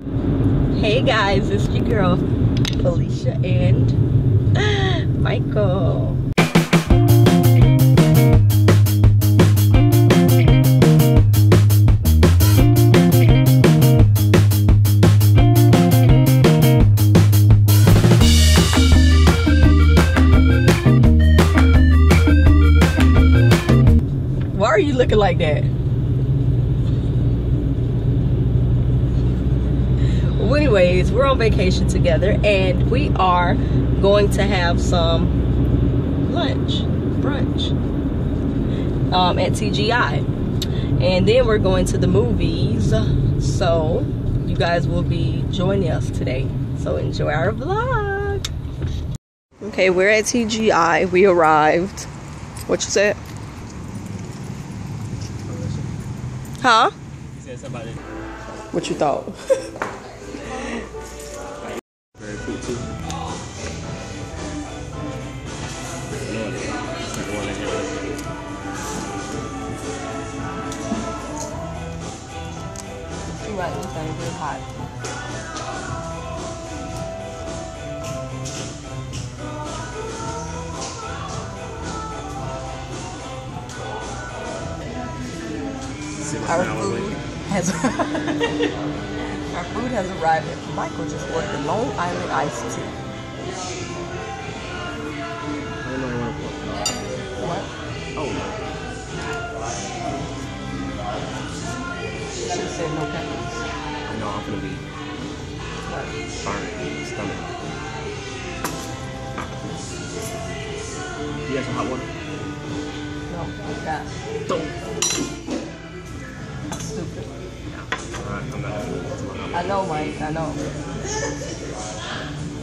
Hey guys, it's your girl Phylicia and Michael. Why are you looking like that? Well, anyways, we're on vacation together and we are going to have some lunch, brunch um, at TGI. And then we're going to the movies. So you guys will be joining us today. So enjoy our vlog. Okay, we're at TGI. We arrived. What you said? Huh? What you thought? You're right, it's gonna get hot. Our food has our food has arrived. And Michael just ordered the Long Island iced tea. I don't know what I want. What? Oh, have said no peppers. I know gonna be What? starving in the stomach. You got some hot water? No, I got Don't. stupid. Alright, I'm not having it. I know, Mike. I know.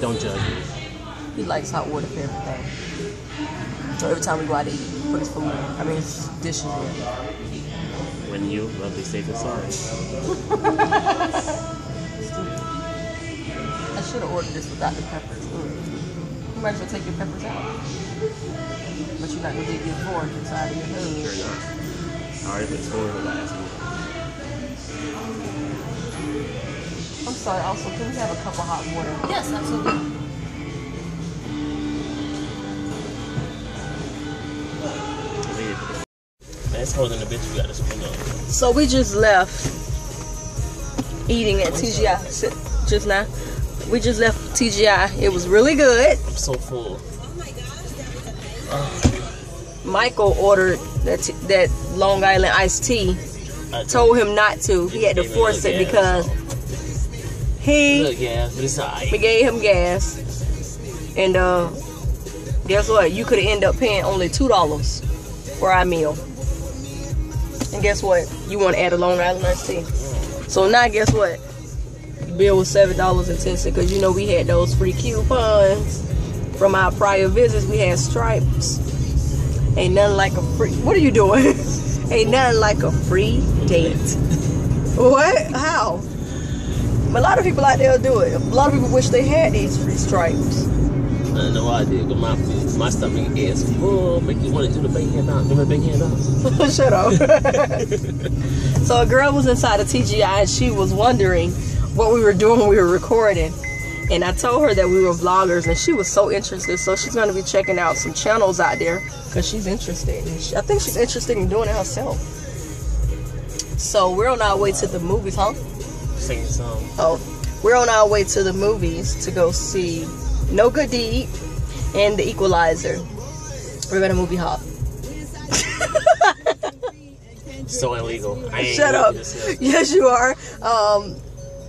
Don't judge me. He likes hot water for everything. So every time we go out to eat, he put his food. I mean, his dishes. When you lovely safe and sorry. Stupid. I should have ordered this without the peppers. Mm. You might as well take your peppers out. But you're not gonna get your fork inside of your hood. Sure not. I already put spoon in the last one. I'm sorry. Also, can we have a cup of hot water? Yes, absolutely. That's holding the bitch. You got a spoon on. So we just left eating at TGI just now. We just left TGI. It was really good. I'm so full. Oh Michael ordered that t- that Long Island iced tea. I Told him not to. He had to force it little because gas, he Look, yeah, but it's we gave him gas. And uh guess what? You could end up paying only two dollars for our meal. And guess what? You want to add a Long Island iced tea. So now guess what? Bill was seven dollars and ten cents because you know we had those free coupons from our prior visits. We had stripes. Ain't nothing like a free. What are you doing? Ain't nothing like a free date. What? How? A lot of people out there do it. A lot of people wish they had these free stripes. I know I did, but my my stomach is full. Make you want to do the big hand out. Remember the big hand out? Shut up. so a girl was inside a TGI and she was wondering what we were doing when we were recording. And I told her that we were vloggers and she was so interested. So she's going to be checking out some channels out there because she's interested. And she, I think she's interested in doing it herself. So we're on our way to the movies, huh? Sing the song. Oh, we're on our way to the movies to go see No Good Deed and The Equalizer. We're gonna movie hop. So illegal. Shut up. looking this up. Yes, you are. Um,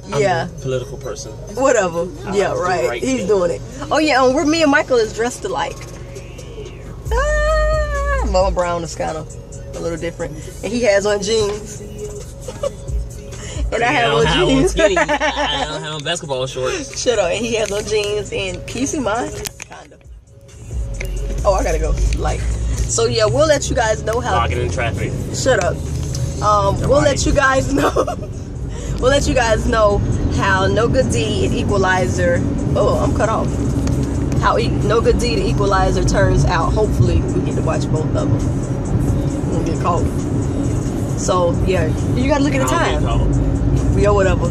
yeah, political person. whatever. Yeah, right. right He's thing. doing it. Oh yeah, and we're me and Michael is dressed alike. Ah, Mama Brown is kind of a little different, and he has on jeans. and I I have on have on jeans. skinny. I don't have on basketball shorts. Shut up. And he has on jeans. And can you see mine? Kind of. Oh, I gotta go. Like, so yeah, we'll let you guys know how. Walking in traffic. Shut up. Um, we'll let you guys know. We'll let you guys know how No Good Deed Equalizer. Oh, I'm cut off. How e- No Good Deed Equalizer turns out. Hopefully, we get to watch both of them. Won't get caught. So yeah, you gotta look at the time. get caught. Whatever.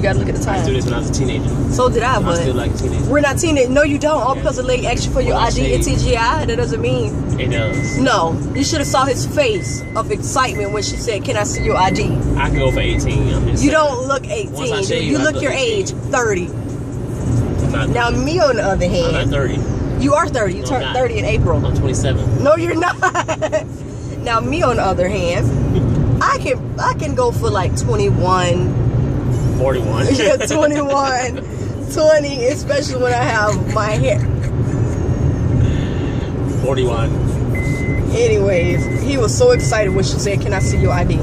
You gotta look at the I used to do this when I was a teenager. So did I, I'm still like a teenager. we're not teenage. No, you don't. All because the lady asked you for your Well, ID and TGI. That doesn't mean It does. no. You should have saw his face of excitement when she said, "Can I see your ID?" I can go for 18. I'm just You saying. don't look 18. Once I shave, you I look look your 18. age, 30. Now me on the other I'm not hand, 30. you are 30. You No, turned 30 in April. I'm 27. No, you're not. now me on the other hand, I can I can go for like 21. 41. Yeah, 21, 20, especially when I have my hair. 41. Anyways, he was so excited when she said, "Can I see your ID?"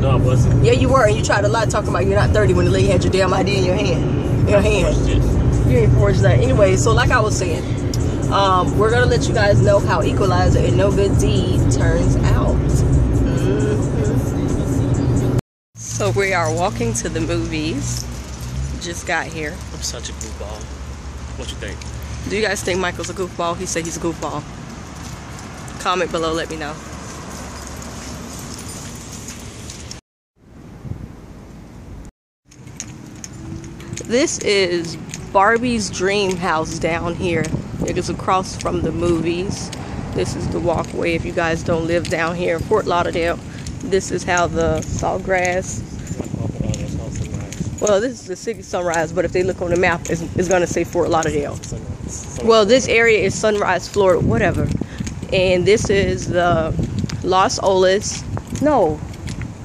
No, I wasn't. Yeah, you were, and you tried a lot talking about you're not 30 when the lady had your damn ID in your hand. Your hand. You ain't forged that. Anyway, so like I was saying, um, we're gonna let you guys know how Equalizer and No Good Deed turns out. So we are walking to the movies. Just got here. I'm such a goofball. What you think? Do you guys think Michael's a goofball? He said he's a goofball. Comment below, let me know. This is Barbie's Dream House down here. It is across from the movies. This is the walkway if you guys don't live down here in Fort Lauderdale. This is how the sawgrass well, this is the city sunrise, but if they look on the map, it's, it's going to say Fort Lauderdale. Well, this area is Sunrise, Florida, whatever. And this is the Los Olas. No,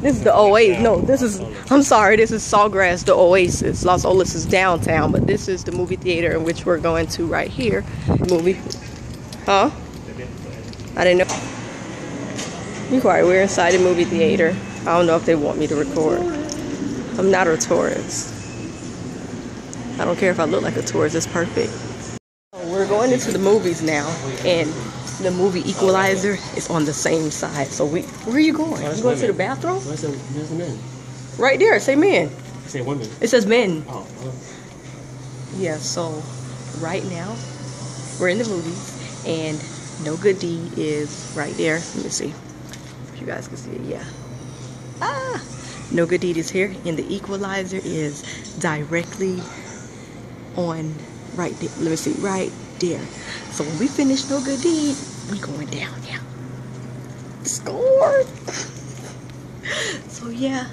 this is the Oasis. No, this is, I'm sorry, this is Sawgrass, the Oasis. Los Olas is downtown, but this is the movie theater in which we're going to right here. Movie. Huh? I didn't know. Be quiet, we're inside the movie theater. I don't know if they want me to record. I'm not a tourist. I don't care if I look like a tourist, it's perfect. We're going into the movies now, and the movie Equalizer is on the same side. So we, where are you going? that's You going to the women. bathroom? Where's the, where's the men? Right there, say men. I say women. It says men. Oh, well, Yeah, so right now we're in the movies, and No Good Deed is right there. Let me see if you guys can see it. Yeah. Ah, No Good Deed is here, and the Equalizer is directly on right there. Let me see, right there. So when we finish No Good Deed, we going down now. Score. so yeah,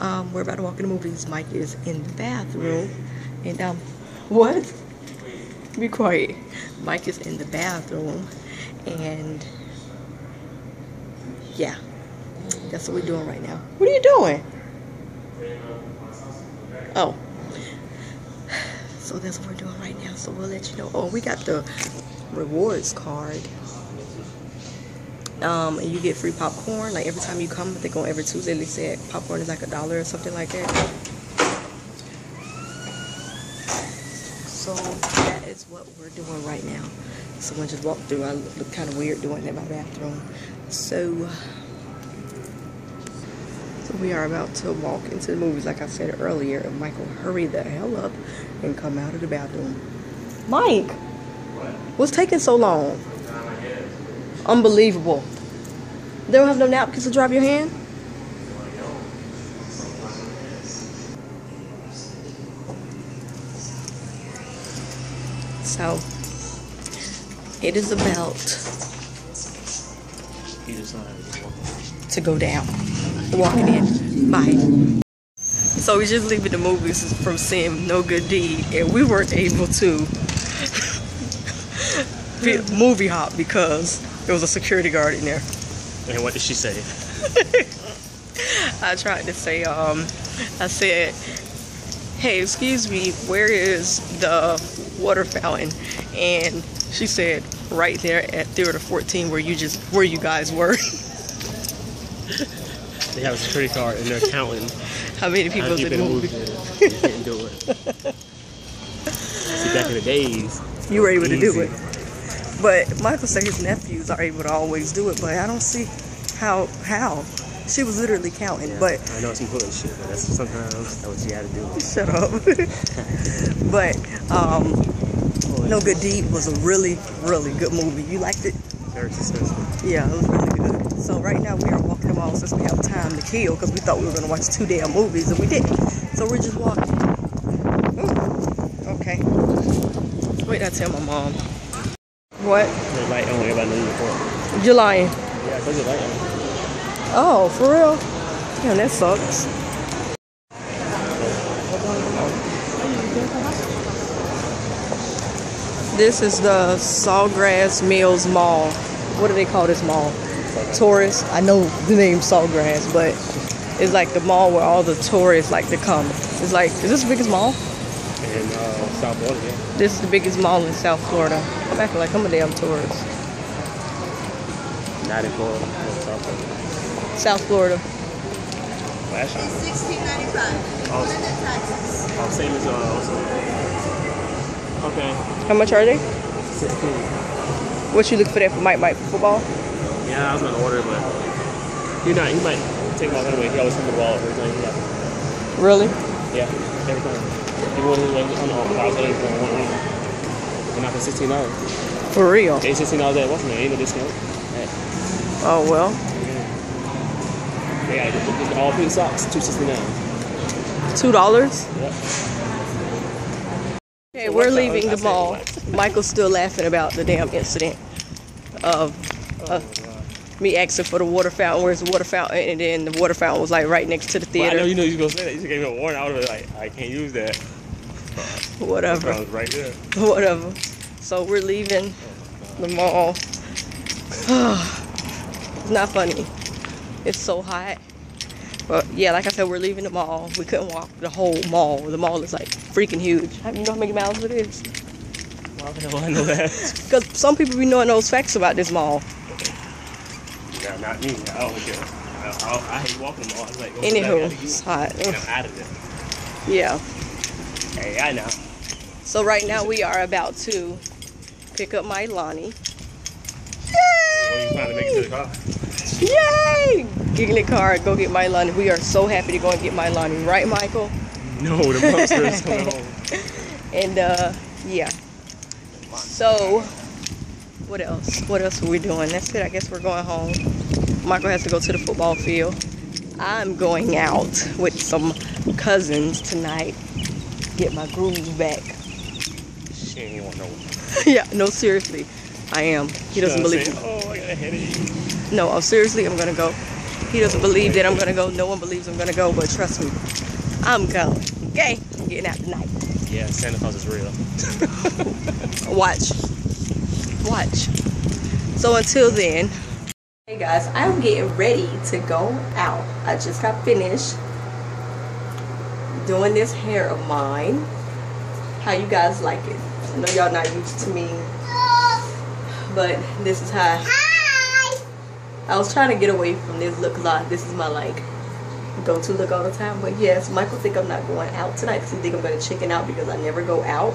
um, we're about to walk in the movies. Mike is in the bathroom, and um, what? Be quiet. Mike is in the bathroom, and yeah, that's what we're doing right now. What are you doing? Oh. So that's what we're doing right now. So we'll let you know. Oh, we got the rewards card. Um, and you get free popcorn. Like every time you come, I think on every Tuesday they said popcorn is like a dollar or something like that. So that is what we're doing right now. Someone just walked through. I look kind of weird doing it in my bathroom. So, so we are about to walk into the movies, like I said earlier. Michael, hurry the hell up and come out of the bathroom. Mike, what? what's taking so long? Unbelievable. They don't have no napkins to dry your hand? So, it is about. To go down. Walking in. Bye. So we just leaving the movies from seeing No Good Deed, and we weren't able to movie hop because there was a security guard in there. And what did she say? I tried to say, um, I said, hey, excuse me, where is the water fountain? And she said, right there at Theater 14 where you just, where you guys were. They have a security card and they're counting How many people how was in people in the movie? movie. You couldn't do it. See, back in the days, You were able to do it. But Michael said his nephews are able to always do it, but I don't see how, how. She was literally counting, yeah, but I know it's hood shit, but that's sometimes that's what you had to do. shut up. but, um, No Good Deed was a really, really good movie. You liked it? Very suspenseful. Yeah, it was really good. So right now we are walking the mall since we have time to kill because we thought we were gonna watch two damn movies and we didn't. So we're just walking. Ooh. Okay. Wait, I tell my mom. What? The light on, everybody knows before. You lying? Yeah, because the light on. Oh, for real? Damn, that sucks. This is the Sawgrass Mills Mall. What do they call this mall? Tourists. I know the name Sawgrass, but it's like the mall where all the tourists like to come. It's like, is this the biggest mall? And uh, South Florida, yeah. This is the biggest mall in South Florida. I'm acting like I'm a damn tourist. Not in Florida. no, South Florida. South Florida. Well, actually, Sixteen ninety-five. Oh. Including same as uh, also. Okay. How much are they? 16. What you look for that for Mike Mike football? Yeah, I was gonna order, but you're not. You might take them off anyway. He always comes with the wallet every time. Yeah. Really? Yeah, every time. Even when he was on the I was ordering for one one. And not for sixteen dollars. For real? They sixteen dollars at Washington. Ain't no discount. Hey, Oh well. Yeah, got just all pink socks, two sixty nine. Two dollars? Yep. We're leaving the mall. Michael's still laughing about the damn incident of uh, me asking for the water fountain. Where's the water fountain? And then the water fountain was like right next to the Well, I know you know you was gonna say that. You just gave me a warning. I was like, I can't use that. Whatever. I was right there. Whatever. So we're leaving the mall. it's not funny. It's so hot. But yeah, like I said, we're leaving the mall. We couldn't walk the whole mall. The mall is like freaking huge. How do you know how many miles it is? Why the hell know? Because some people be knowing those facts about this mall. yeah, not me. I don't care. I, I, I hate walking them all. I was like, go sit Anywho, gotta eat. it's hot. I'm out of there. Yeah. Hey, I know. So right now we are about to pick up my Lonnie. You finally make it to the car. Yay! Get in the car, go get my Lonnie. We are so happy to go and get my Lonnie, right, Michael? No, the monster is coming home. And uh, yeah. So, what else? What else are we doing? That's it. I guess we're going home. Michael has to go to the football field. I'm going out with some cousins tonight. Get my groove back. She ain't want no yeah, no, seriously. I am. He doesn't believe me. Oh, I got a headache. No, I'm seriously, I'm gonna go. He doesn't believe that I'm gonna go. No one believes I'm gonna go, but trust me, I'm going. Okay? I'm getting out tonight. Yeah, Santa Claus is real. Watch. Watch. So until then. Hey guys, I'm getting ready to go out. I just got finished doing this hair of mine. How you guys like it? I know y'all not used to me, but this is how Hi. I was trying to get away from this look because this is my like go-to look all the time. But yes, Michael think I'm not going out tonight because he think I'm going to chicken out because I never go out.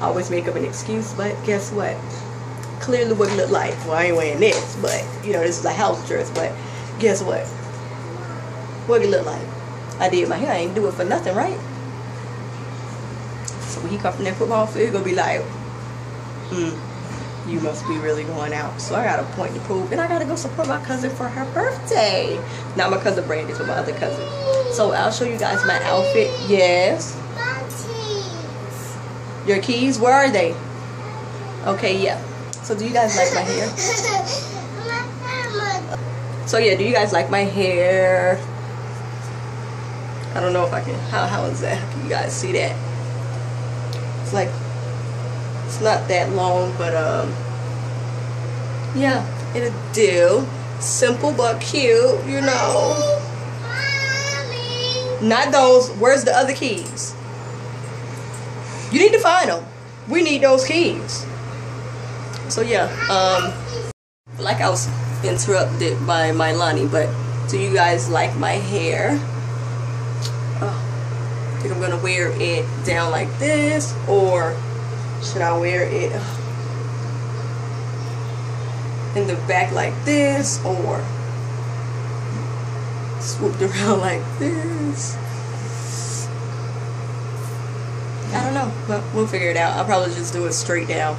I always make up an excuse, but guess what? Clearly what it look like. Well, I ain't wearing this, but you know, this is a house dress, but guess what? What it look like? I did my hair, I ain't do it for nothing, right? So when he come from that football field, he gonna be like, hmm, you must be really going out. So I got a point to prove. And I gotta go support my cousin for her birthday. Not my cousin Brandy, but my other cousin. So I'll show you guys my outfit. Yes. Your keys, where are they? Okay, yeah. So do you guys like my hair? So yeah, do you guys like my hair? I don't know if I can. How how is that? You guys see that? It's like it's not that long, but um, yeah, it'll do. Simple but cute, you know. Not those. Where's the other keys? You need to find them. We need those keys. So yeah, um, like I was interrupted by my Lonnie, but do you guys like my hair? Oh, I think I'm gonna wear it down like this, or should I wear it in the back like this, or swooped around like this? I don't know, but we'll figure it out. I'll probably just do it straight down.